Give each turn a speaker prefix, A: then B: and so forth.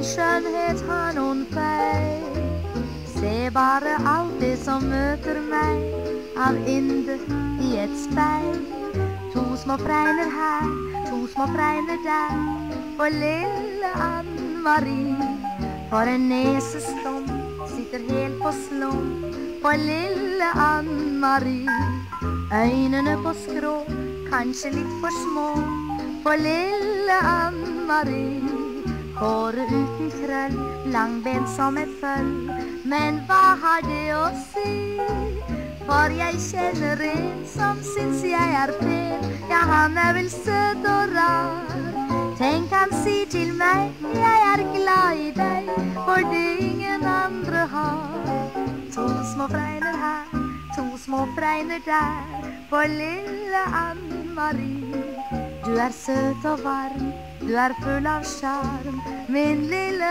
A: Skjønnhet har noen feil. Se bare alt det som møter meg av intet i et speil. To små fregner her, to små fregner der. For lille Ann Marie, for en nesestump sitter helt på slump. For lille Ann Marie, øynene på skrå, kanskje litt for små. For lille Ann Marie. Håret uten krøll, langben som et føll. Men hva har det å si? For jeg kjenner en som syns jeg er pen. Ja, han er vel søt og rar. Tenk han sier til meg, jeg er glad i deg, for det ingen andre har. To små fregner her, to små fregner der, for lille Ann Marie. Du er søt og varm du er full av sjarm, min lille